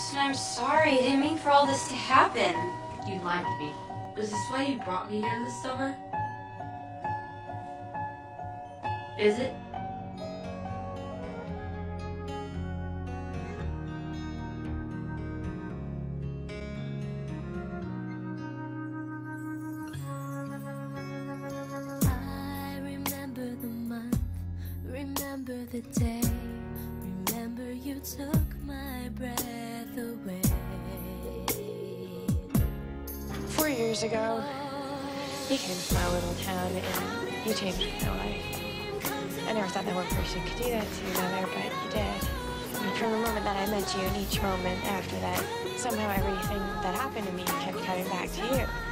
Justin, I'm sorry. I didn't mean for all this to happen. You lied to me. Is this why you brought me here this summer? Is it? I remember the month, remember the day, remember you took my breath Four years ago, you came to my little town and you changed my life. I never thought that one person could do that to another, but you did. And from the moment that I met you and each moment after that, somehow everything that happened to me kept coming back to you.